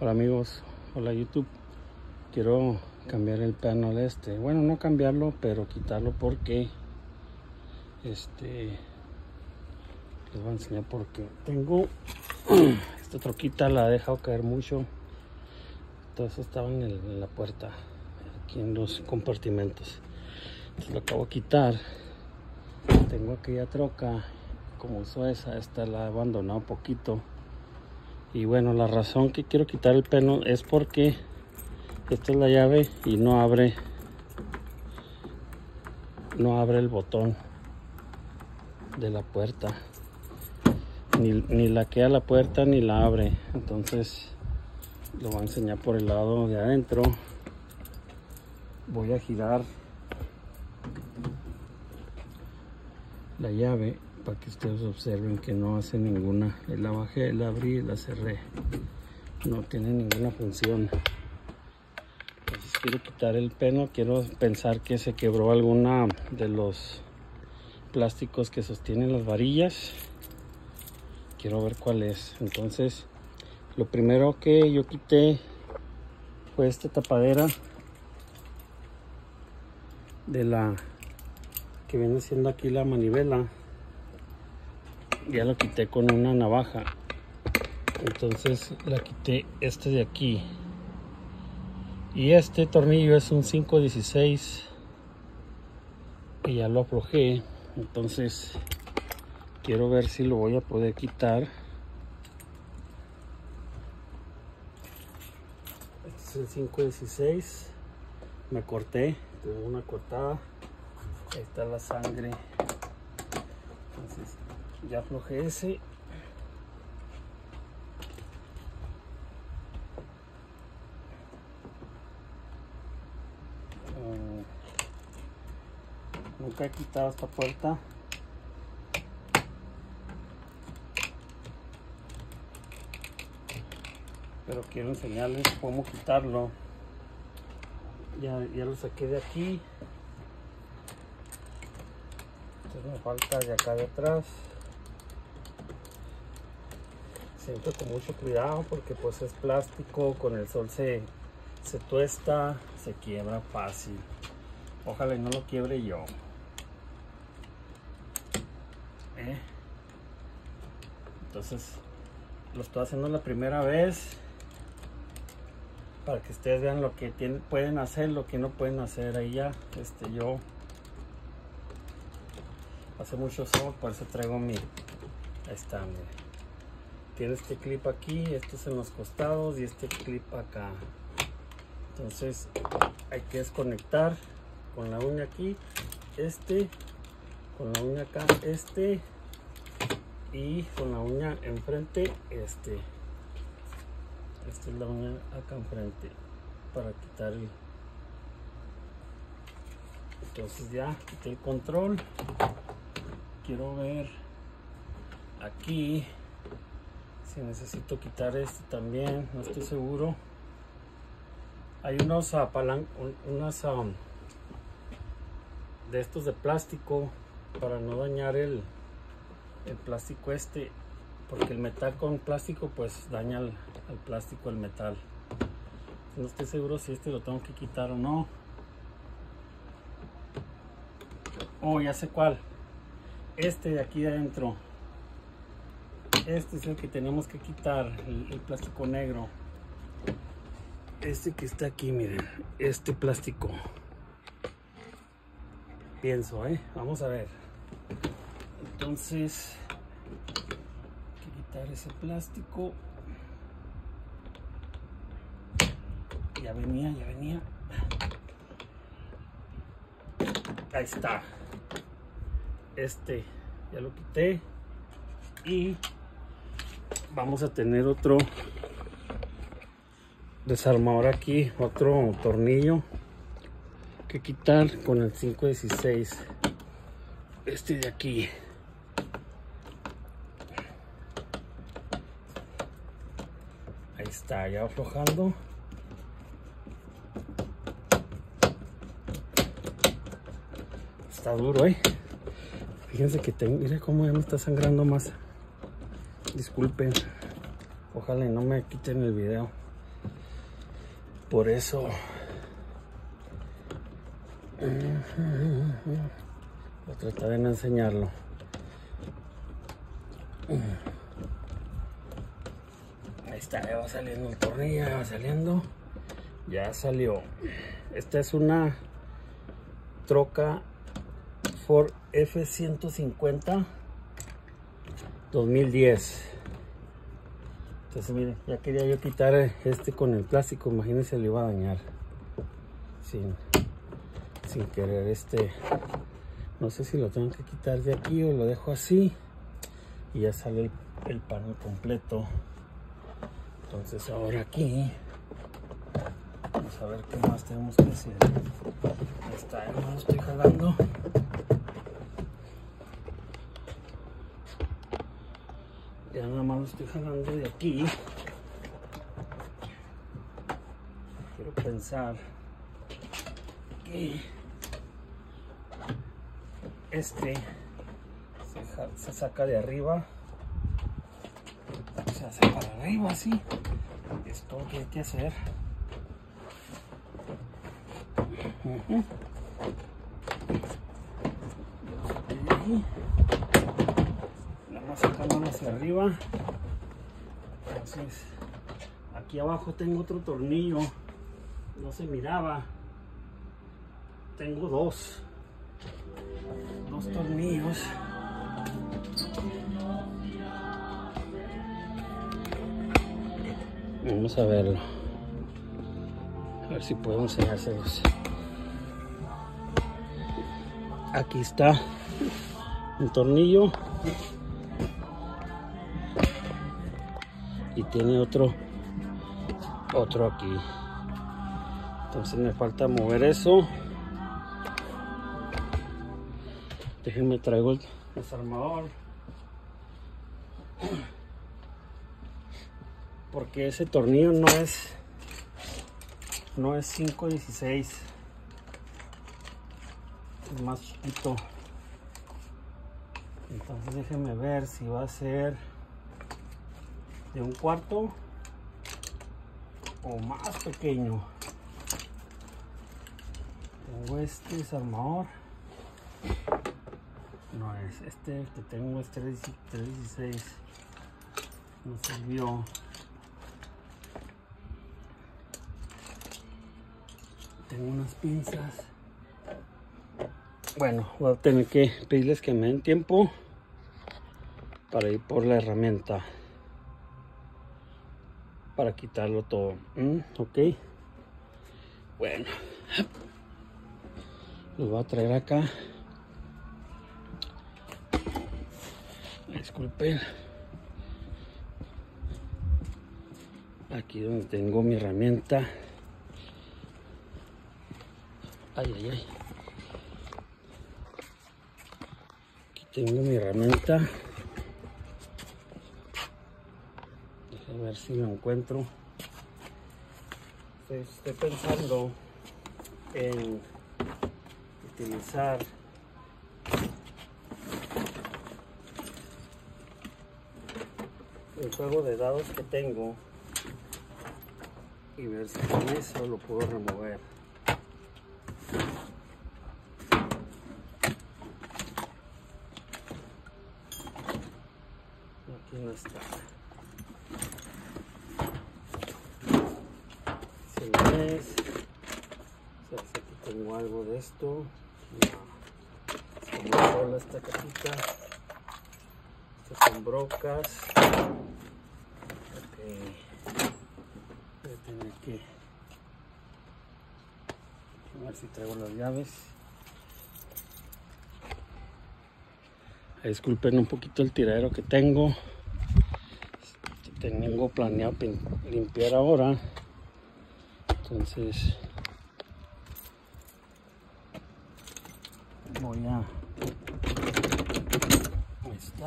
Hola amigos, hola YouTube. Quiero cambiar el panel este. Bueno, no cambiarlo, pero quitarlo porque este les voy a enseñar porque tengo esta troquita la he dejado caer mucho. Eso estaba en, la puerta, aquí en los compartimentos. Entonces lo acabo de quitar. Tengo aquella troca, como usó esa, esta la he abandonado poquito y bueno la razón que quiero quitar el pelo es porque esta es la llave y no abre no abre el botón de la puerta. Ni, ni laquea la puerta ni la abre. Entonces lo voy a enseñar por el lado de adentro. Voy a girar la llave para que ustedes observen que no hace ninguna la bajé, la abrí la cerré no tiene ninguna función. Entonces quiero quitar el peno quiero pensar que se quebró alguna de los plásticos que sostienen las varillas. Quiero ver cuál es. Entonces lo primero que yo quité fue esta tapadera de la que viene siendo aquí la manivela. Ya lo quité con una navaja. Entonces la quité este de aquí. Y este tornillo es un 516 y ya lo aflojé. Entonces quiero ver si lo voy a poder quitar. Este es el 516 me corté tuve una cortada ahí está la sangre. Entonces ya aflojé ese uh, nunca he quitado esta puerta. Pero quiero enseñarles cómo quitarlo. Ya, ya lo saqué de aquí me falta de acá de atrás. Siempre con mucho cuidado porque pues es plástico con el sol se, se tuesta se quiebra fácil. Ojalá y no lo quiebre yo. ¿Eh? entonces lo estoy haciendo la primera vez para que ustedes vean lo que tienen, pueden hacer lo que no pueden hacer ahí ya este yo hace mucho sol por eso traigo mi ahí está miren tiene este clip aquí, estos en los costados y este clip acá. Entonces hay que desconectar con la uña aquí, este, con la uña acá, este y con la uña enfrente, este. Esta es la uña acá enfrente para quitar el... Entonces ya quité el control. Quiero ver aquí si necesito quitar este también no estoy seguro. Hay unos palan unas um, de estos de plástico para no dañar el, el plástico este porque el metal con plástico pues daña el, el plástico el metal. No estoy seguro si este lo tengo que quitar o no. Oh ya sé cuál este de aquí adentro. Este es el que tenemos que quitar el, plástico negro. Este que está aquí miren este plástico. Pienso eh vamos a ver. Entonces hay que quitar ese plástico. Ya venía ya venía. Ahí está este ya lo quité. Y vamos a tener otro desarmador aquí otro tornillo que quitar con el 516 este de aquí. Ahí está ya aflojando. Está duro eh fíjense que tengo mire cómo ya me está sangrando más. Disculpen. Ojalá y no me quiten el video. Por eso. Voy a tratar de no enseñarlo. Ahí está ya va saliendo el tornillo ya va saliendo. Ya salió. Esta es una troca Ford F150 2010 entonces miren ya quería yo quitar este con el plástico imagínense le iba a dañar sin, sin querer este no sé si lo tengo que quitar de aquí o lo dejo así y ya sale el, el panel completo. Entonces ahora aquí vamos a ver qué más tenemos que hacer. Está lo estoy jalando nada más lo estoy jalando de aquí. Quiero pensar que este se, se saca de arriba. Se hace para arriba así es todo lo que hay que hacer. Uh -huh. Vamos hacia arriba. Entonces aquí abajo tengo otro tornillo. No se miraba. Tengo dos. Dos tornillos. Vamos a verlo a ver si puedo enseñárselos. Aquí está un tornillo tiene otro otro aquí. Entonces me falta mover eso. Déjenme traigo el desarmador. Porque ese tornillo no es no es 516 es más chiquito. Entonces déjenme ver si va a ser de un cuarto o más pequeño. Tengo este desarmador no es este el que tengo es 316 no sirvió. Tengo unas pinzas. Bueno voy a tener que pedirles que me den tiempo para ir por la herramienta para quitarlo todo. Mm, ok. Bueno. Lo voy a traer acá. Disculpen aquí donde tengo mi herramienta. Ay ay ay. Aquí tengo mi herramienta a ver si lo encuentro. Estoy pensando en utilizar el juego de dados que tengo y ver si con eso lo puedo remover aquí no está si no es o sea, aquí tengo algo de esto. Como sola esta cajita. Estas son brocas. Okay. voy a tener que a ver si traigo las llaves. Disculpen un poquito el tiradero que tengo. Tengo planeado limpiar ahora entonces voy a ahí está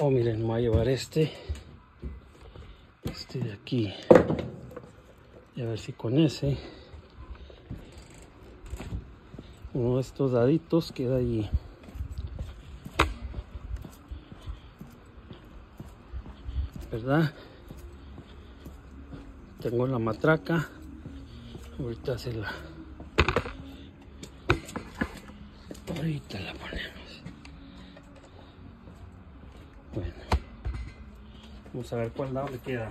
oh miren voy a llevar este. Este de aquí. Y a ver si con ese. Uno de estos daditos queda allí verdad tengo la matraca. Ahorita se la ahorita la ponemos. Bueno. Vamos a ver cuál lado le queda.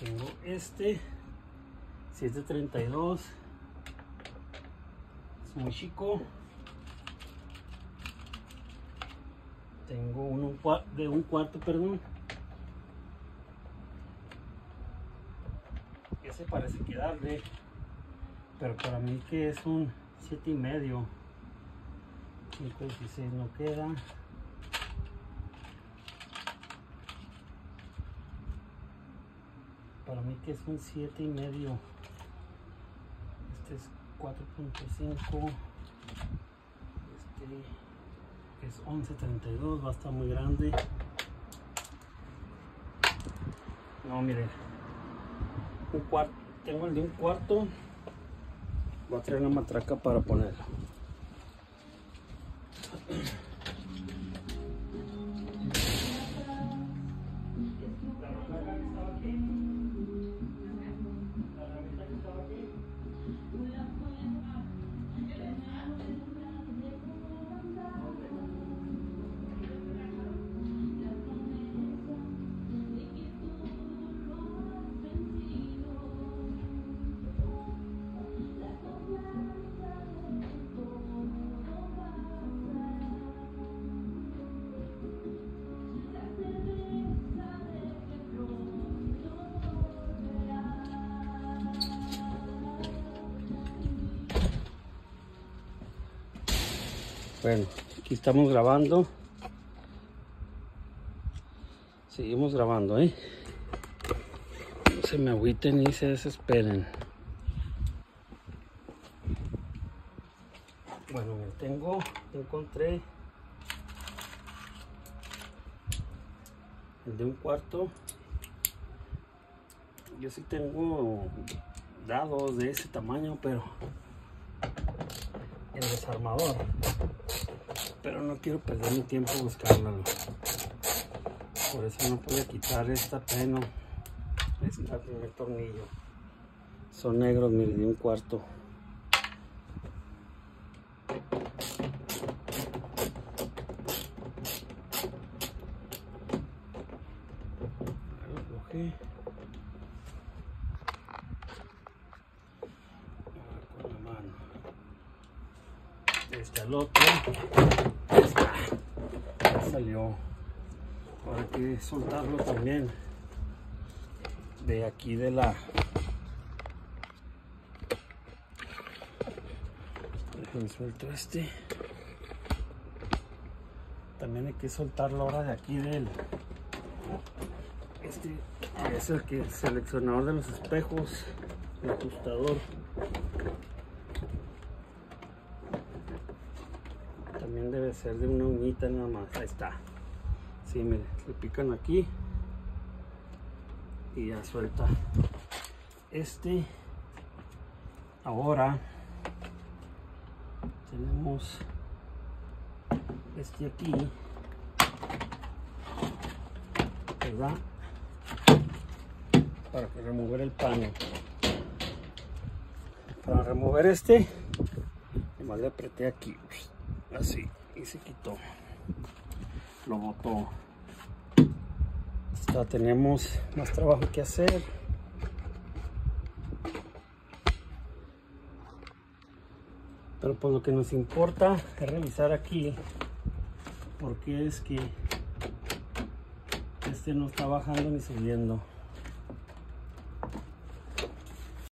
Tengo este. 732 es muy chico. Tengo uno de un cuarto perdón ese parece quedarle pero para mí que es un siete y medio. 516 no queda. Para mí que es un siete y medio. Este es 4.5 este es 11.32 va a estar muy grande. No mire tengo el de un cuarto. Voy a traer la matraca para ponerlo Bueno, aquí estamos grabando. Seguimos grabando, ¿eh? No se me agüiten ni se desesperen. Bueno, tengo, encontré el de un cuarto. Yo sí tengo dados de ese tamaño, pero el desarmador pero no quiero perder mi tiempo buscándolo. Por eso no pude quitar esta pena. Este primer tornillo. Son negros mire de un cuarto este al otro salió ahora hay que soltarlo también de aquí de la Dejen suelto este. También hay que soltarlo ahora de aquí del este es el que el seleccionador de los espejos el ajustador. También debe ser de una uñita nada más ahí está sí, mire, le pican aquí y ya suelta. Este ahora tenemos este aquí verdad para remover el pano para remover este más le apreté aquí así y se quitó. Lo botó tenemos más trabajo que hacer. Pero pues lo que nos importa es revisar aquí porque es que este no está bajando ni subiendo